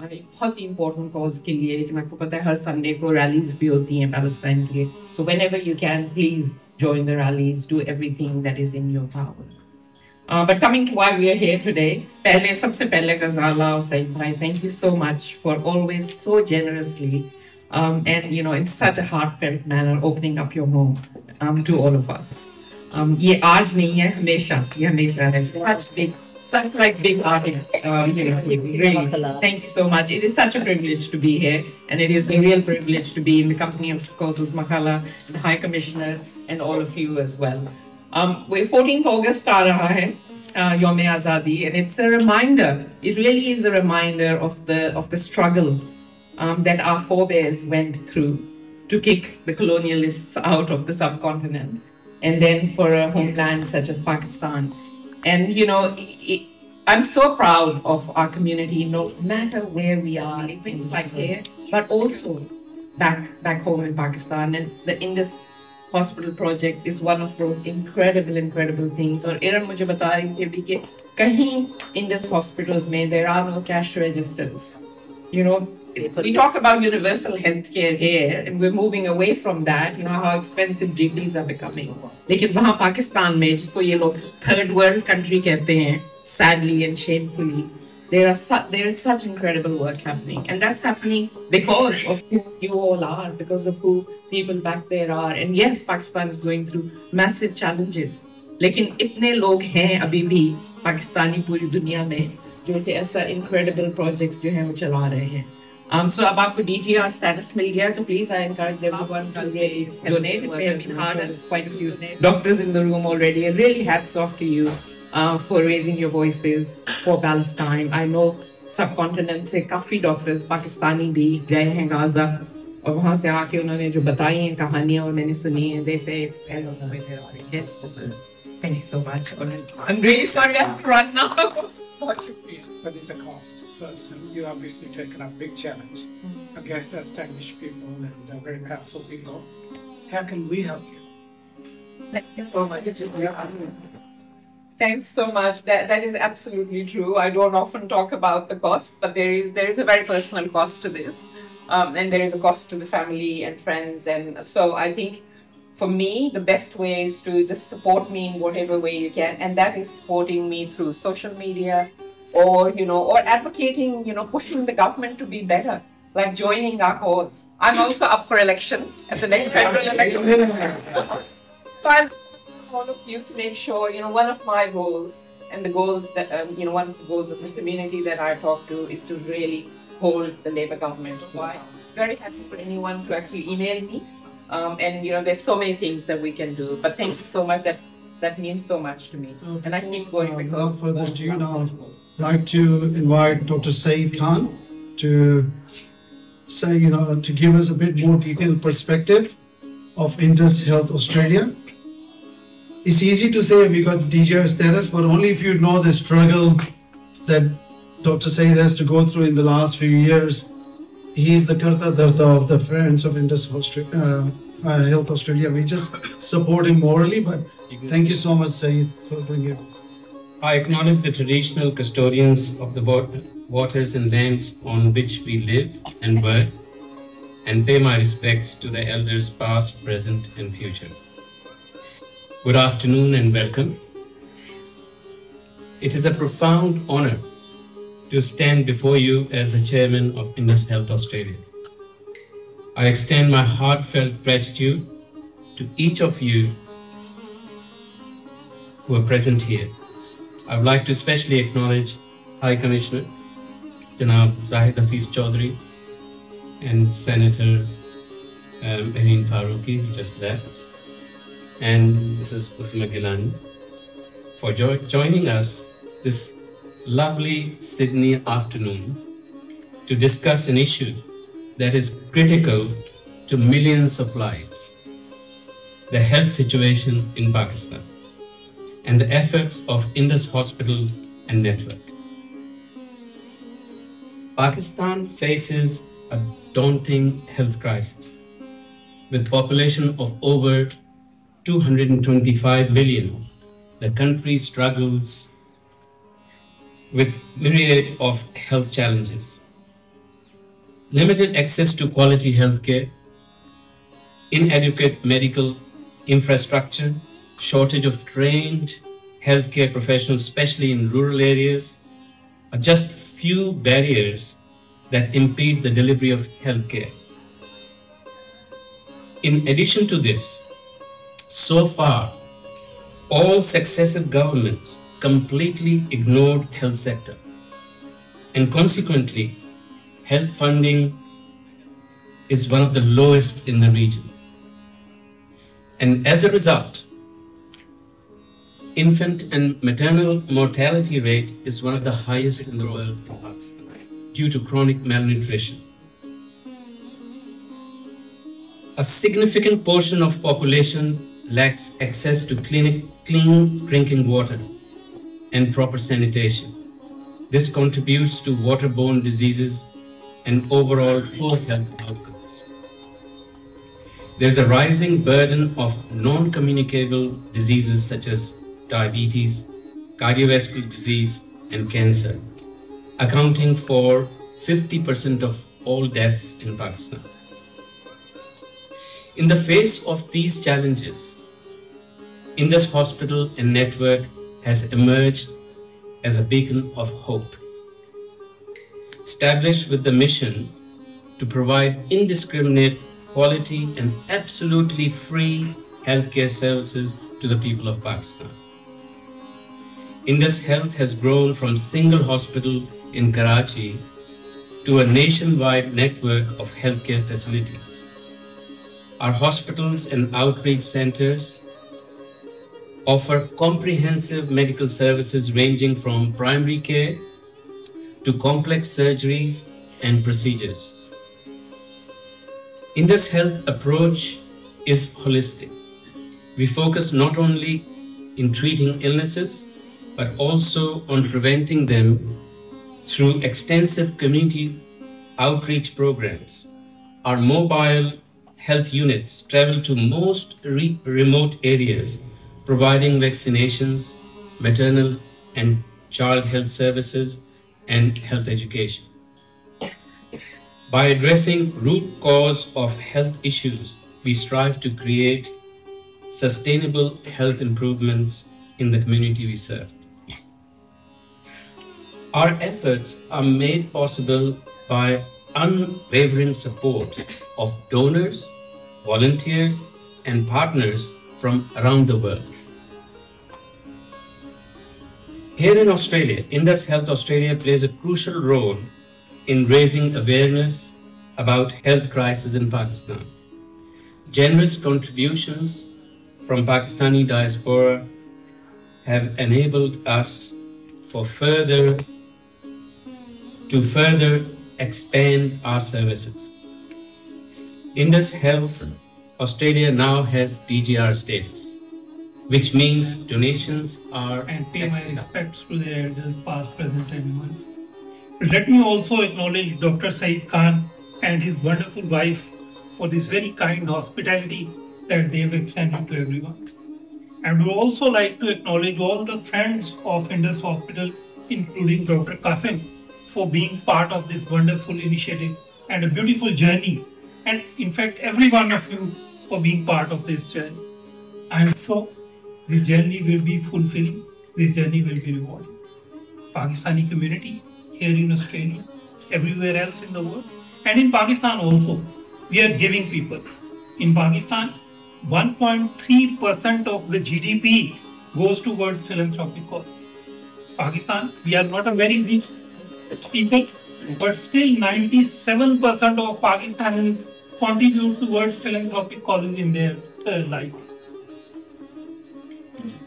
बहुत ही important cause के लिए लेकिन आपको पता है हर संडे को रैलीज भी होती हैं पैलेस्टाइन के लिए so whenever you can please join the rallies do everything that is in your power uh, but coming to why we are here today pehle sabse pehle Ghazala or Said bhai thank you so much for always so generously um, and you know in such a heartfelt manner opening up your home um, to all of us um, ये आज नहीं है हमेशा ये हमेशा है such big such like big hearted um, you know, really. Thank you so much. It is such a privilege to be here and it is a real privilege to be in the company of, of course Makala the High Commissioner and all of you as well. Um, we're 14th August aa raha hai uh, Yom Azadi and it's a reminder it really is a reminder of the of the struggle um, that our forebears went through to kick the colonialists out of the subcontinent and then for a homeland such as Pakistan and you know it, i'm so proud of our community no matter where we are living like here but also back back home in pakistan and the indus hospital project is one of those incredible incredible things और इरम मुझे बता रही थी अभी कि कहीं indus hospitals में there are no cash registers you know we talk about universal healthcare here and we're moving away from that you know how expensive GPs are becoming लेकिन वहाँ पाकिस्तान में जिसको ये लोग थर्ड वर्ल्ड कंट्री कहते हैं sadly and shamefully there are su- there is such incredible work happening and that's happening because of who you all are because of who people back there are and yes Pakistan is going through massive challenges लेकिन इतने लोग हैं अभी भी पाकिस्तानी पूरी दुनिया में जो कि ऐसा incredible projects जो हैं वो चला रहे हैं Um, so अब आपको DGR status मिल गया तो please I encourage everyone to really donate. It may have been hard and quite a few doctors in the room already. And really hats off to you uh, for raising your voices for Palestine. I know subcontinent से काफ़ी doctors Pakistani भी गए हैं Gaza और वहाँ से आके उन्होंने जो बताई हैं कहानियाँ और मैंने सुनी हैं it's yes, this is thank you so much I'm really sorry I have to run now but it's a cost. But you obviously taken a big challenge against established people and uh, very powerful people. How can we help you? Thank you so much. Thanks so much. That that is absolutely true. I don't often talk about the cost, but there is there is a very personal cost to this, um, and there is a cost to the family and friends. And so I think, for me, the best way is to just support me in whatever way you can, and that is supporting me through social media, or you know, or advocating, you know, pushing the government to be better, like joining our cause. I'm also up for election at the next federal election. So I'm all of you to make sure, you know, one of my goals and the goals that, um, you know, one of the goals of the community that I talk to is to really hold the Labour government to account. Very happy for anyone to actually email me. Um, and, you know, there's so many things that we can do. But thank you so much. That that means so much to me. and I keep going because without further ado, now I'd like to invite Dr. Saeed Khan to say, you know, to give us a bit more detailed perspective of Indus Health Australia. It's easy to say we got DGR status, but only if you know the struggle that Dr. Saeed has to go through in the last few years. He's the Karta Darta of the Friends of Indus Austra- uh, uh, Health Australia. We just support him morally, but thank you so much, Saeed, for bringing it. I acknowledge the traditional custodians of the waters and lands on which we live and work, and pay my respects to the elders past, present, and future. Good afternoon and welcome. It is a profound honor to stand before you as the chairman of Indus Health Australia. I extend my heartfelt gratitude to each of you who are present here. I would like to especially acknowledge High Commissioner Janab Zahid Hafiz Chaudhry and Senator um, Mehreen Faruqi, who just left, and Mrs. Uthma Gilani for jo- joining us this lovely Sydney afternoon to discuss an issue that is critical to millions of lives the health situation in Pakistan and the efforts of Indus Hospital and Network. Pakistan faces a daunting health crisis with population of over 225 million. The country struggles with myriad of health challenges. Limited access to quality healthcare, inadequate medical infrastructure, shortage of trained healthcare professionals, especially in rural areas, are just few barriers that impede the delivery of healthcare. In addition to this, so far, all successive governments completely ignored health sector and consequently health funding is one of the lowest in the region. And as a result, infant and maternal mortality rate is one of the highest in the world in Pakistan due to chronic malnutrition. A significant portion of population lacks access to clean, clean drinking water and proper sanitation. This contributes to waterborne diseases and overall poor health outcomes. There's a rising burden of non communicable diseases such as diabetes, cardiovascular disease, and cancer, accounting for 50% of all deaths in Pakistan. In the face of these challenges, Indus Hospital and Network has emerged as a beacon of hope. Established with the mission to provide indiscriminate, quality, and absolutely free healthcare services to the people of Pakistan. Indus Health has grown from a single hospital in Karachi to a nationwide network of healthcare facilities. Our hospitals and outreach centers offer comprehensive medical services ranging from primary care to complex surgeries and procedures. Indus Health approach is holistic. We focus not only in treating illnesses but also on preventing them through extensive community outreach programs. Our mobile health units travel to most re- remote areas, providing vaccinations, maternal and child health services, and health education. By addressing root cause of health issues, we strive to create sustainable health improvements in the community we serve. Our efforts are made possible by unwavering support of donors, volunteers, and partners from around the world. Here in Australia, Indus Health Australia plays a crucial role in raising awareness about health crisis in Pakistan. Generous contributions from Pakistani diaspora have enabled us for further to further expand our services. Indus Health Australia now has DGR status, which means donations are and pay my respects to the elders, past, present, and emerging. Let me also acknowledge Dr. Saeed Khan and his wonderful wife for this very kind hospitality that they have extended to everyone. And we also like to acknowledge all the friends of Indus Hospital, including Dr. Qasim, for being part of this wonderful initiative and a beautiful journey. And in fact, every one of you for being part of this journey. I am sure this journey will be fulfilling, this journey will be rewarding. Pakistani community here in Australia, everywhere else in the world, and in Pakistan also, we are giving people. In Pakistan, 1.3% of the GDP goes towards philanthropic cause. Pakistan, we are not a very rich but still 97% of Pakistanis contribute towards philanthropic causes in their uh, life.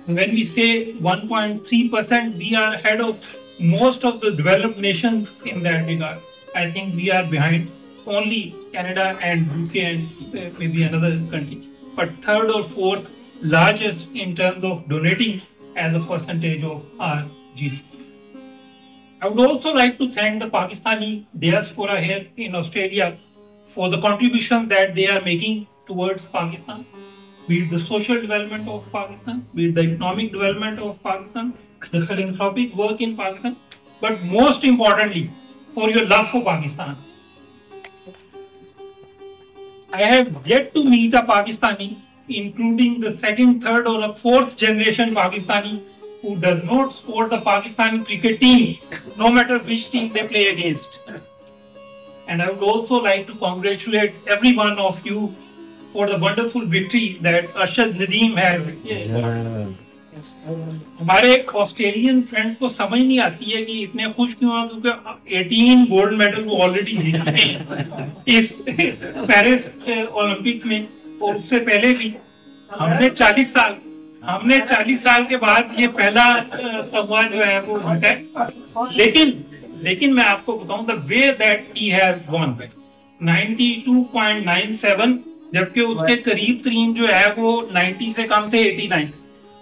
When we say 1.3%, we are ahead of most of the developed nations in that regard. I think we are behind only Canada and UK and uh, maybe another country, but third or fourth largest in terms of donating as a percentage of our GDP. I would also like to thank the Pakistani diaspora here in Australia for the contribution that they are making towards Pakistan, be it the social development of Pakistan, be it the economic development of Pakistan, the philanthropic work in Pakistan. but most importantly, for your love for Pakistan. I have yet to meet a Pakistani, including the second, third, or a fourth generation Pakistani, who does not support the Pakistan cricket team, no matter which team they play against. And I would also like to congratulate every one of you for the wonderful victory that Arshad Nadeem had. हमारे Australian friend को समझ नहीं आती है कि इतने खुश क्यों हैं क्योंकि 18 गोल्ड मेडल वो ऑलरेडी जीते हैं इस पेरिस ओलंपिक में और उससे पहले भी हमने 40 साल हमने 40 साल के बाद ये पहला तगवा जो है वो जीता है। लेकिन लेकिन मैं आपको बताऊँ the way that he has one 92.97 जबकि उसके करीब तरीन जो है वो 90 से कम थे 89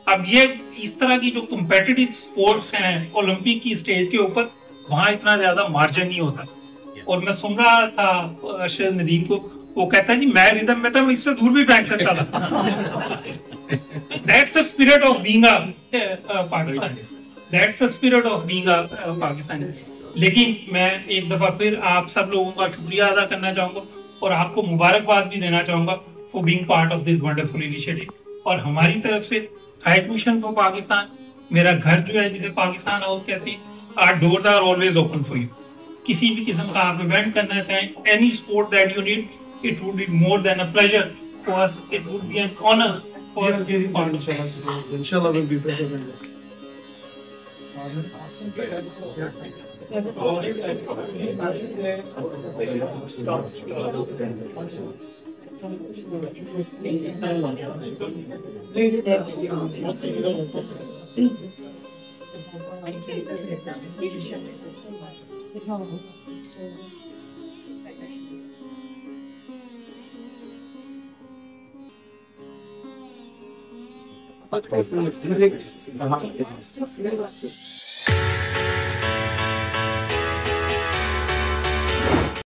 अब ये इस तरह की जो कम्पेटिटिव स्पोर्ट्स हैं ओलंपिक की स्टेज के ऊपर वहाँ इतना ज़्यादा मार्जिन नहीं होता। और मैं सुन रहा था अरशद नदीम को वो कहता जी मैं रिदम में था मैं इससे दूर भी फेंक सकता था। That's the spirit of being a Pakistan that's the spirit of being a Pakistani लेकिन मैं एक दफ़ा फिर आप सब लोगों का शुक्रिया अदा करना चाहूँगा और आपको मुबारकबाद भी देना चाहूँगा for being part of this wonderful initiative और हमारी तरफ़ से हाई मिशन फॉर पाकिस्तान मेरा घर जो है जिसे पाकिस्तान हाउस कहते हैं are doors are always open for you किसी भी किस्म का आप इवेंट करना चाहें any sport that you need it would be more than a pleasure for us. It would be an honor for us to be part of it. Inshallah, will be better than that. But